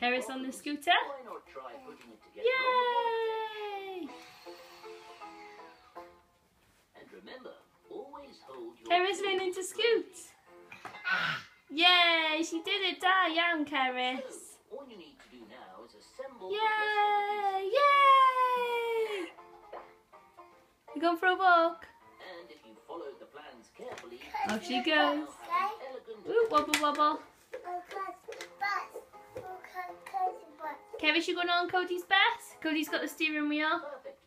Keris on the scooter. Why not try putting it together? Yay! And remember, always hold your Keris learning to scoot. Yay! She did it, ah, Diane, Keris. So, all you need to do now is assemble Yay! Yay! You going for a walk? And if you follow the plans carefully, Off she goes. have Ooh, wobble wobble. Oh, Keris, you going on Cody's bus? Cody's got the steering wheel. perfect.